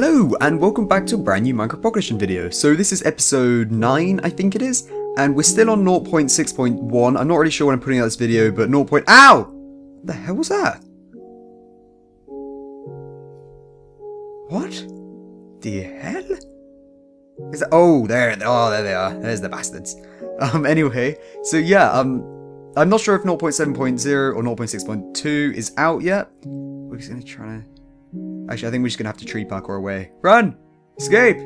Hello, and welcome back to a brand new Minecraft Pocket Edition video. So this is episode 9, I think it is, and we're still on 0.6.1. I'm not really sure when I'm putting out this video, but 0. Point Ow! What the hell was that? What? The hell? Is that- oh, there, oh, there they are. There's the bastards. Um, anyway, so yeah, um, I'm not sure if 0.7.0 or 0.6.2 is out yet. We're just gonna try to Actually, I think we're just gonna have to tree parkour away. Run! Escape!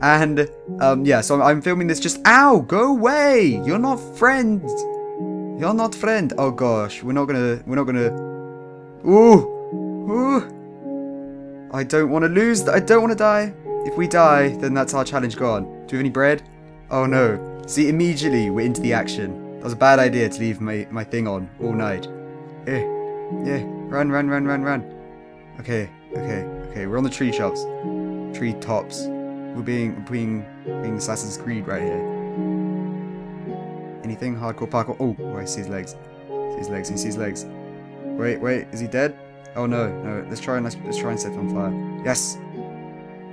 And, um, yeah, so I'm, filming this just- Ow! Go away! You're not friends! You're not friend! Oh gosh, we're not gonna- we're not gonna- Ooh! Ooh! I don't want to lose- I don't want to die! If we die, then that's our challenge gone. Do we have any bread? Oh no. See, immediately we're into the action. That was a bad idea to leave my, my thing on all night. Eh. Yeah. Run, run, run, run, run. Okay, okay, okay. We're on the tree shops. Tree tops. We're being we're being being Assassin's Creed right here. Anything hardcore parkour? Oh, oh, I see his legs. See his legs. He sees his legs. Wait, wait. Is he dead? Oh no, no. Let's try and let's, let's try and set him on fire. Yes.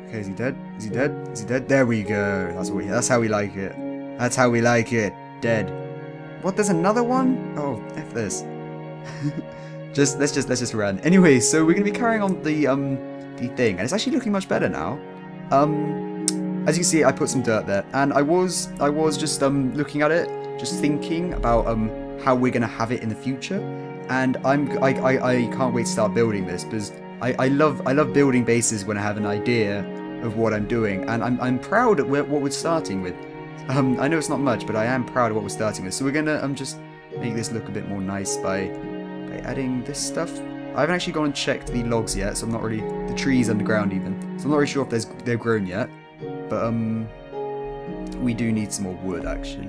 Okay, is he dead? Is he dead? Is he dead? There we go. That's what we. That's how we like it. That's how we like it. Dead. What? There's another one? Oh, f this. just let's just let's just run. Anyway, so we're gonna be carrying on the um the thing, and it's actually looking much better now. Um, as you can see, I put some dirt there, and I was I was just um looking at it, just thinking about um how we're gonna have it in the future, and I'm I I, I can't wait to start building this because I I love I love building bases when I have an idea of what I'm doing, and I'm I'm proud of what we're starting with. Um, I know it's not much, but I am proud of what we're starting with. So we're gonna um just make this look a bit more nice by by adding this stuff. I haven't actually gone and checked the logs yet, so I'm not really the trees underground even. So I'm not really sure if there's they've grown yet. But um, we do need some more wood actually.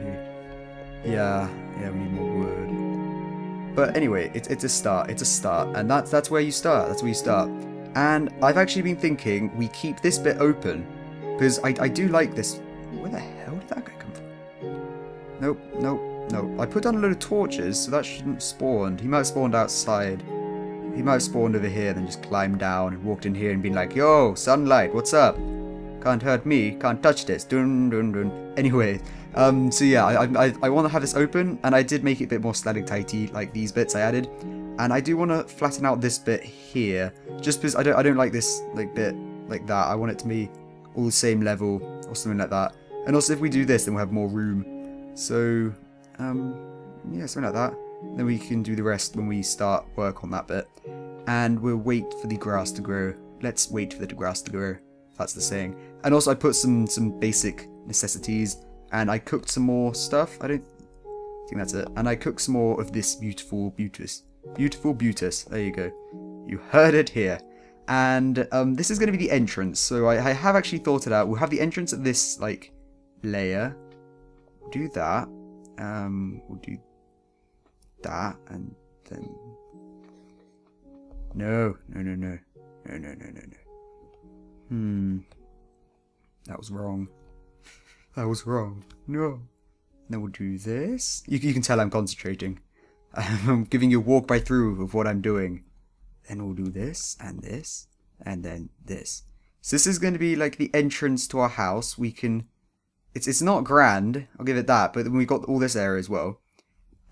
Yeah, yeah, we need more wood. But anyway, it's it's a start. It's a start, and that's that's where you start. That's where you start. And I've actually been thinking we keep this bit open because I I do like this. Where the hell did that guy come from? Nope, nope. No, I put down a load of torches, so that shouldn't spawn. He might have spawned outside. He might have spawned over here, then just climbed down and walked in here and been like, Yo, sunlight, what's up? Can't hurt me, can't touch this. Dun dun dun. Anyway, um, so yeah, I I, I want to have this open, and I did make it a bit more stalactitey, like these bits I added. And I do want to flatten out this bit here, just because I don't I don't like this like bit like that. I want it to be all the same level or something like that. And also, if we do this, then we'll have more room. So um, yeah, something like that. Then we can do the rest when we start work on that bit. And we'll wait for the grass to grow. Let's wait for the grass to grow. That's the saying. And also I put some, some basic necessities. And I cooked some more stuff. I don't think that's it. And I cooked some more of this beautiful butus. Beautiful butus. There you go. You heard it here. And um, this is going to be the entrance. So I, I have actually thought it out. We'll have the entrance at this, like, layer. Do that um, we'll do that and then. No, no, no, no. No, no, no, no, no. Hmm. That was wrong. That was wrong. No. Then we'll do this. You, you can tell I'm concentrating. I'm giving you a walk by through of what I'm doing. Then we'll do this and this and then this. So this is going to be like the entrance to our house. We can it's it's not grand, I'll give it that, but then we've got all this area as well.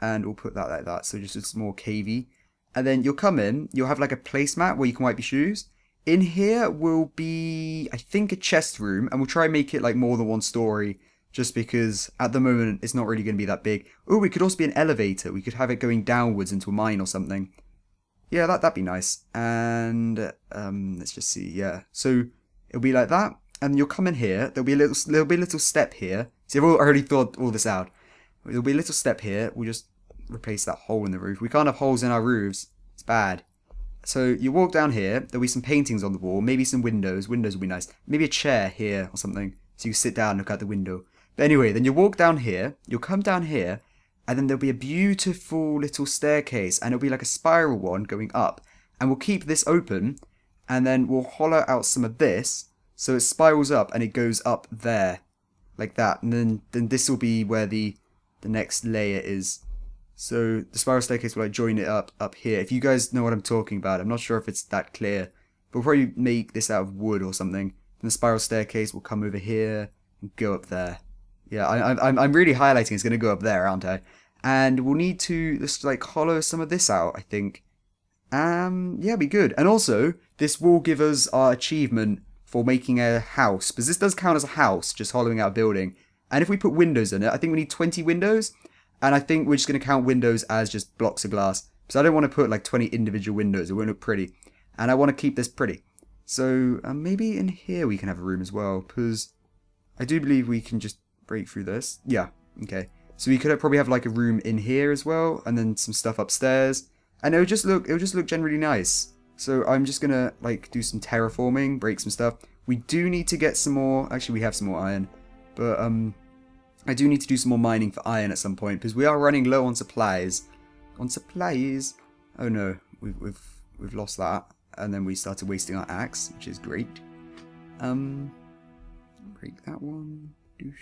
And we'll put that like that, so just it's more cavey. And then you'll come in, you'll have like a placemat where you can wipe your shoes. In here will be, I think, a chest room, and we'll try and make it like more than one story, just because at the moment it's not really going to be that big. Oh, it could also be an elevator. We could have it going downwards into a mine or something. Yeah, that, that'd be nice. And, um, let's just see, yeah. So, it'll be like that and you'll come in here. There'll be a little, there'll be a little step here. See, I've already thought all this out. There'll be a little step here. We'll just replace that hole in the roof. We can't have holes in our roofs. It's bad. So you walk down here. There'll be some paintings on the wall. Maybe some windows. Windows will be nice. Maybe a chair here or something. So you sit down and look out the window. But anyway, then you walk down here. You'll come down here. And then there'll be a beautiful little staircase. And it'll be like a spiral one going up. And we'll keep this open. And then we'll hollow out some of this so it spirals up and it goes up there. Like that. And then, then this will be where the, the next layer is. So the spiral staircase will like join it up up here. If you guys know what I'm talking about, I'm not sure if it's that clear. But we'll probably make this out of wood or something. The spiral staircase will come over here and go up there. Yeah, I, I'm, I'm really highlighting it's going to go up there, aren't I? And we'll need to just like hollow some of this out, I think. Um, yeah, be good. And also, this will give us our achievement for making a house. Because this does count as a house, just hollowing out a building. And if we put windows in it, I think we need 20 windows. And I think we're just going to count windows as just blocks of glass. So I don't want to put like 20 individual windows. It won't look pretty. And I want to keep this pretty. So um, maybe in here we can have a room as well. Because I do believe we can just break through this. Yeah, okay. So we could probably have like a room in here as well. And then some stuff upstairs. And it would just look, it would just look generally nice. So I'm just gonna like do some terraforming, break some stuff. We do need to get some more, actually we have some more iron, but um, I do need to do some more mining for iron at some point because we are running low on supplies. On supplies? Oh no, we've, we've, we've lost that. And then we started wasting our axe, which is great. Um, break that one. Doosh.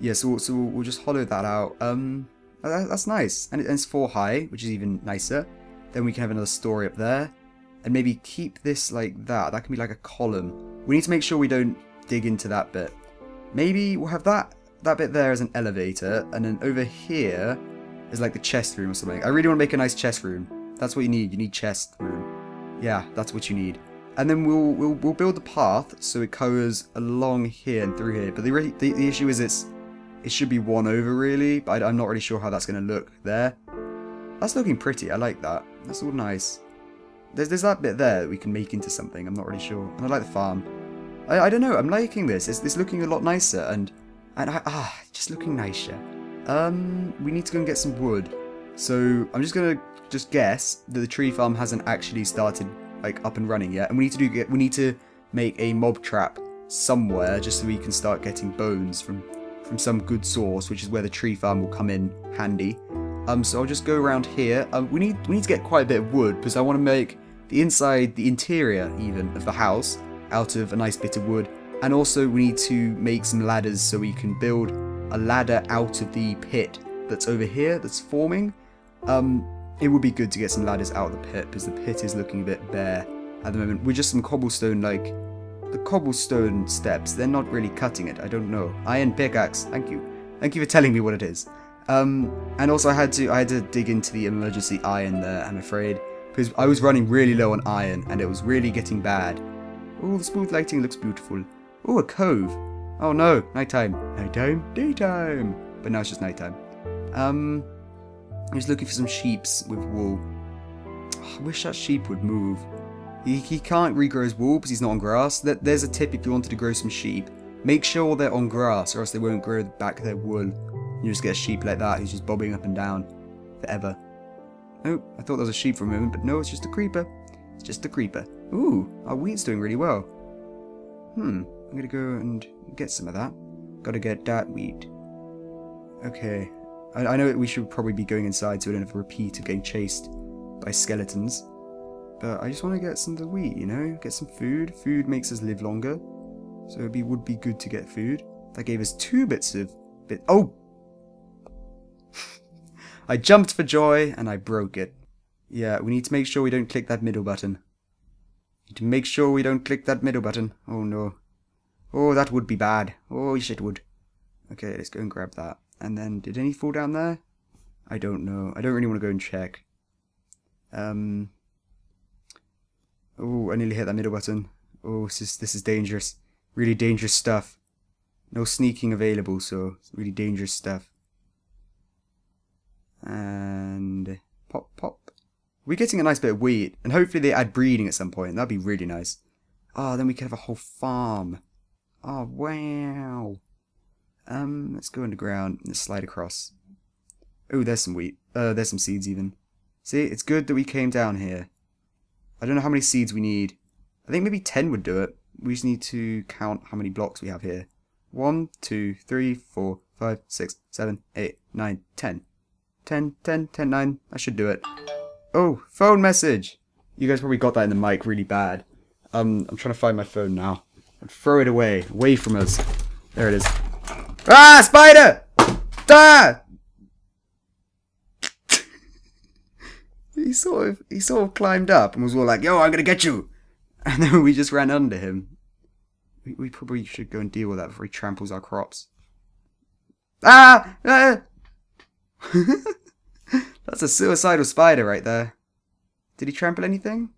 Yeah, so, so we'll, we'll just hollow that out. Um, that, that's nice. And, it, and it's 4 high, which is even nicer. Then we can have another story up there. And maybe keep this like that. That can be like a column. We need to make sure we don't dig into that bit. Maybe we'll have that that bit there as an elevator. And then over here is like the chest room or something. I really want to make a nice chest room. That's what you need. You need chest room. Yeah, that's what you need. And then we'll we'll, we'll build the path so it goes along here and through here. But the, the, the issue is it's it should be one over really, but I'm not really sure how that's going to look there. That's looking pretty. I like that. That's all nice. There's, there's that bit there that we can make into something. I'm not really sure. And I like the farm. I, I don't know. I'm liking this. It's, it's looking a lot nicer. And, and I, ah, just looking nicer. Um, we need to go and get some wood. So I'm just going to just guess that the tree farm hasn't actually started like up and running yet. And we need to do get we need to make a mob trap somewhere just so we can start getting bones from from some good source, which is where the tree farm will come in handy. Um, so I'll just go around here. Um, we need we need to get quite a bit of wood because I want to make the inside, the interior even of the house out of a nice bit of wood. And also we need to make some ladders so we can build a ladder out of the pit that's over here that's forming. Um, it would be good to get some ladders out of the pit because the pit is looking a bit bare at the moment. We're just some cobblestone like the cobblestone steps, they're not really cutting it. I don't know. Iron pickaxe. Thank you. Thank you for telling me what it is. Um, and also I had to I had to dig into the emergency iron there, I'm afraid. Because I was running really low on iron and it was really getting bad. Oh, the smooth lighting looks beautiful. Oh, a cove. Oh no, nighttime. Nighttime, daytime. But now it's just nighttime. Um, I was looking for some sheeps with wool. Oh, I wish that sheep would move. He, he can't regrow his wool because he's not on grass. There's a tip if you wanted to grow some sheep. Make sure they're on grass or else they won't grow back their wool. You just get a sheep like that who's just bobbing up and down forever. Oh, I thought there was a sheep for a moment, but no, it's just a creeper. It's just a creeper. Ooh, our wheat's doing really well. Hmm, I'm gonna go and get some of that. Gotta get that wheat. Okay, I, I know we should probably be going inside so we don't have a repeat of getting chased by skeletons. But I just want to get some of the wheat, you know? Get some food. Food makes us live longer. So it would be good to get food. That gave us two bits of... Bit oh! I jumped for joy and I broke it. Yeah, we need to make sure we don't click that middle button. Need to make sure we don't click that middle button. Oh no. Oh, that would be bad. Oh, yes it would. Okay, let's go and grab that. And then, did any fall down there? I don't know. I don't really want to go and check. Um, Oh, I nearly hit that middle button. Oh, this is, this is dangerous. Really dangerous stuff. No sneaking available, so it's really dangerous stuff. And pop, pop. We're getting a nice bit of wheat, and hopefully they add breeding at some point. That'd be really nice. Oh, then we could have a whole farm. Oh, wow. Um, let's go underground and slide across. Oh, there's some wheat. Uh, there's some seeds even. See, it's good that we came down here. I don't know how many seeds we need. I think maybe 10 would do it. We just need to count how many blocks we have here. 1, 2, 3, 4, 5, 6, 7, 8, 9, 10. 10, 10, 10, 9. I should do it. Oh, phone message! You guys probably got that in the mic really bad. Um, I'm trying to find my phone now. Throw it away. Away from us. There it is. Ah! Spider! Ah! he sort of he sort of climbed up and was all like, "Yo, I'm gonna get you." And then we just ran under him. We, we probably should go and deal with that before he tramples our crops. Ah! ah! That's a suicidal spider right there. Did he trample anything?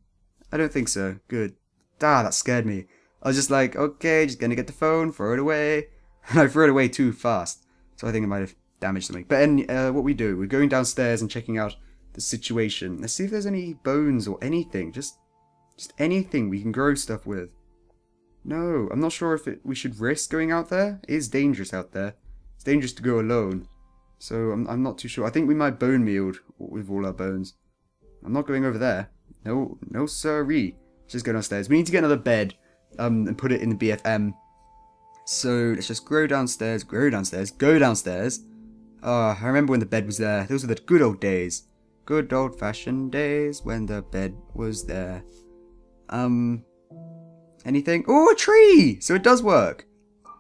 I don't think so. Good. Ah, that scared me. I was just like, okay, just gonna get the phone, throw it away. And I threw it away too fast. So I think it might have damaged something. But any, uh, what we do, we're going downstairs and checking out the situation. Let's see if there's any bones or anything. Just just anything we can grow stuff with. No, I'm not sure if it, we should risk going out there. It is dangerous out there. It's dangerous to go alone. So I'm, I'm not too sure. I think we might bone mealed with all our bones. I'm not going over there. No, no sirree. Just go downstairs. We need to get another bed um, and put it in the BFM. So let's just grow downstairs, grow downstairs, go downstairs. Ah, I remember when the bed was there. Those were the good old days. Good old fashioned days when the bed was there. Um, anything? Oh, a tree! So it does work.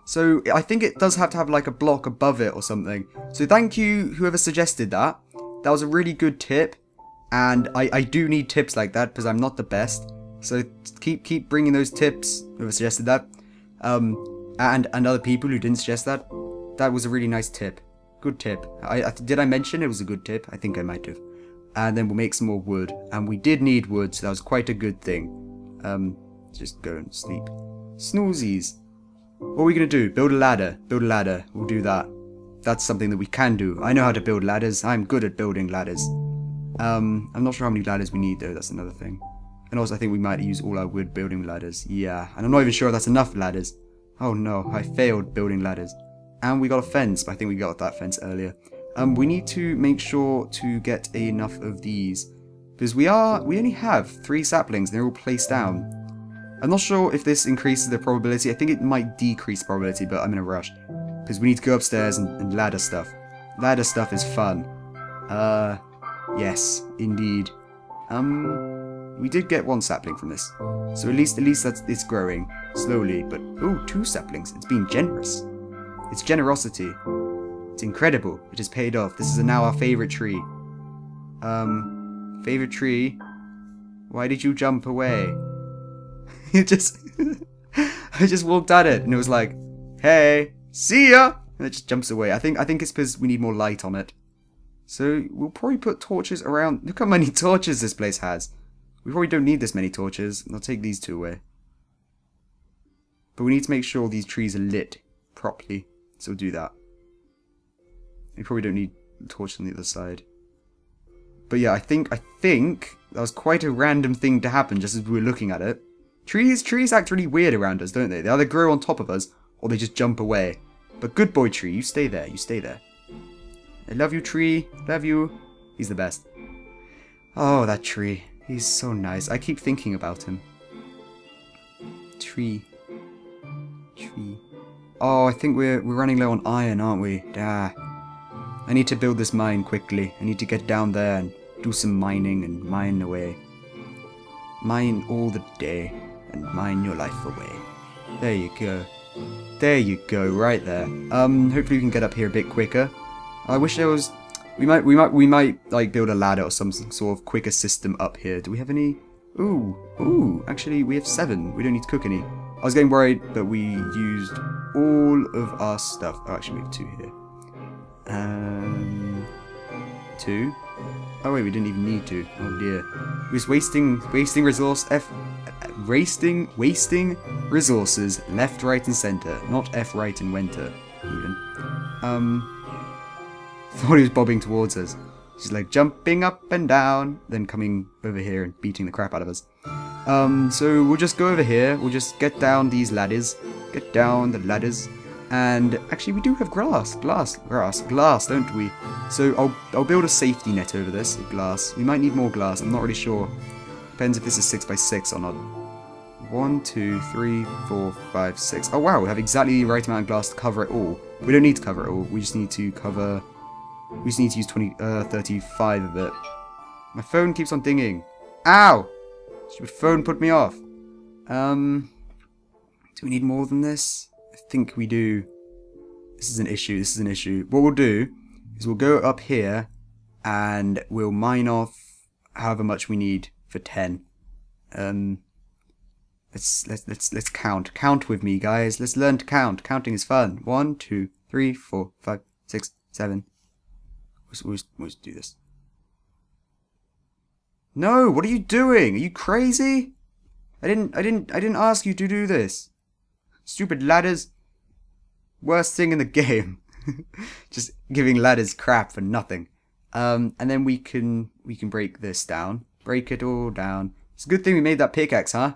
So I think it does have to have like a block above it or something. So thank you whoever suggested that. That was a really good tip. And I, I do need tips like that because I'm not the best. So keep keep bringing those tips. Whoever suggested that. Um, and, and other people who didn't suggest that. That was a really nice tip. Good tip. I, I Did I mention it was a good tip? I think I might have. And then we'll make some more wood. And we did need wood, so that was quite a good thing. Um, just go and sleep. Snoozies. What are we going to do? Build a ladder. Build a ladder. We'll do that. That's something that we can do. I know how to build ladders. I'm good at building ladders. Um, I'm not sure how many ladders we need though. That's another thing. And also I think we might use all our wood building ladders. Yeah. And I'm not even sure if that's enough ladders. Oh no. I failed building ladders. And we got a fence. But I think we got that fence earlier. Um, we need to make sure to get enough of these. Because we are, we only have three saplings and they're all placed down. I'm not sure if this increases the probability. I think it might decrease probability, but I'm in a rush. Because we need to go upstairs and, and ladder stuff. Ladder stuff is fun. Uh, yes, indeed. Um, we did get one sapling from this. So at least, at least that's, it's growing. Slowly, but, oh, two saplings. It's being generous. It's generosity. It's incredible. It has paid off. This is now our favorite tree. Um, favorite tree? Why did you jump away? it just I just walked at it and it was like, hey, see ya! And it just jumps away. I think I think it's because we need more light on it. So we'll probably put torches around. Look how many torches this place has. We probably don't need this many torches. I'll take these two away. But we need to make sure these trees are lit properly. So we'll do that. We probably don't need torches on the other side. But yeah, I think I think that was quite a random thing to happen just as we were looking at it. Trees, trees act really weird around us, don't they? They either grow on top of us, or they just jump away. But good boy, tree, you stay there, you stay there. I love you, tree, love you. He's the best. Oh, that tree. He's so nice. I keep thinking about him. Tree. Tree. Oh, I think we're, we're running low on iron, aren't we? Ah. I need to build this mine quickly. I need to get down there and do some mining and mine away. Mine all the day and mine your life away. There you go. There you go, right there. Um, hopefully we can get up here a bit quicker. I wish there was... We might, we might, we might, like, build a ladder or some sort of quicker system up here. Do we have any... Ooh, ooh, actually, we have seven. We don't need to cook any. I was getting worried that we used all of our stuff. Oh, actually, we have two here. Um, two. Oh wait, we didn't even need to. Oh dear. We was wasting, wasting resource, F, wasting, wasting resources left, right, and center. Not F, right, and winter, even. Um, thought he was bobbing towards us. She's like jumping up and down, then coming over here and beating the crap out of us. Um, so we'll just go over here. We'll just get down these ladders. Get down the ladders. And actually, we do have glass, glass, grass, glass, don't we? So I'll, I'll build a safety net over this, glass. We might need more glass, I'm not really sure. Depends if this is 6x6 or not. One, two, three, four, five, six. Oh wow, we have exactly the right amount of glass to cover it all. We don't need to cover it all, we just need to cover... We just need to use 20, uh, 35 of it. My phone keeps on dinging. Ow! Stupid phone put me off. Um, do we need more than this? Think we do. This is an issue, this is an issue. What we'll do is we'll go up here and we'll mine off however much we need for 10. Um, Let's let's let's let's count. Count with me, guys. Let's learn to count. Counting is fun. One, two, three, four, five, six, seven. We'll, we'll, we'll do this. No, what are you doing? Are you crazy? I didn't I didn't I didn't ask you to do this. Stupid ladders. Worst thing in the game. Just giving ladders crap for nothing. Um, and then we can we can break this down. Break it all down. It's a good thing we made that pickaxe, huh?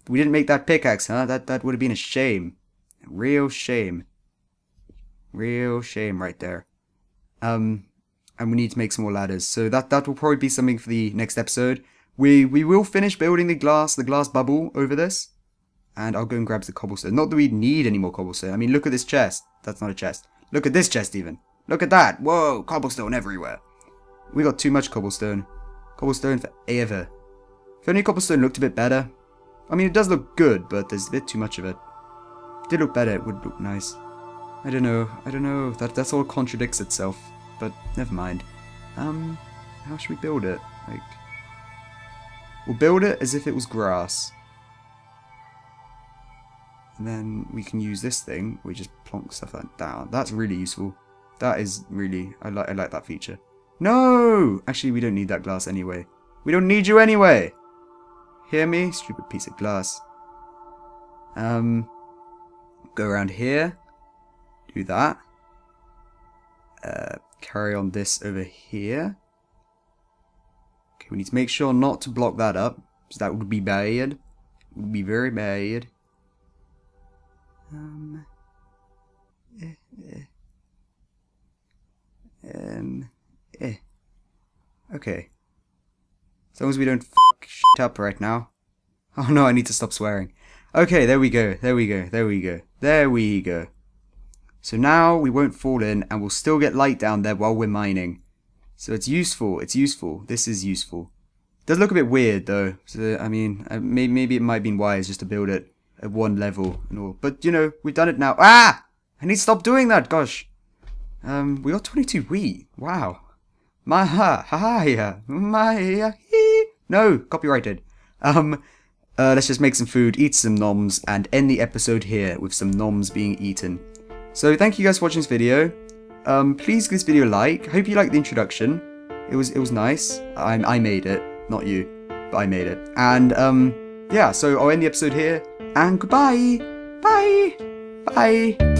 If we didn't make that pickaxe, huh? That that would have been a shame. Real shame. Real shame right there. Um, and we need to make some more ladders. So that that will probably be something for the next episode. We we will finish building the glass the glass bubble over this, and I'll go and grab the cobblestone. Not that we need any more cobblestone. I mean, look at this chest. That's not a chest. Look at this chest even. Look at that. Whoa, cobblestone everywhere. We got too much cobblestone. Cobblestone forever. If only cobblestone looked a bit better. I mean, it does look good, but there's a bit too much of it. If it did look better, it would look nice. I don't know. I don't know. That that's all contradicts itself. But never mind. Um, how should we build it? Like, we'll build it as if it was grass. And then we can use this thing. We just plonk stuff like down. That's really useful. That is really, I like, I like that feature. No! Actually, we don't need that glass anyway. We don't need you anyway! Hear me? Stupid piece of glass. Um, go around here. Do that. Uh, carry on this over here. Okay, we need to make sure not to block that up. So that would be bad. It would be very bad. Um, eh, eh. Um, eh. Okay. As long as we don't fuck shit up right now. Oh no, I need to stop swearing. Okay, there we go, there we go, there we go, there we go. So now we won't fall in and we'll still get light down there while we're mining. So it's useful, it's useful, this is useful. It does look a bit weird though, so I mean, uh, maybe, maybe it might have been wise just to build it at one level and all. But you know, we've done it now. Ah! I need to stop doing that, gosh. Um, we got 22 wheat. Wow. My ha ha yeah. My he. No, copyrighted. Um, uh, let's just make some food, eat some noms, and end the episode here with some noms being eaten. So thank you guys for watching this video. Um, please give this video a like. I hope you liked the introduction. It was it was nice. I I made it, not you, but I made it. And um, yeah. So I'll end the episode here. And goodbye. Bye. Bye.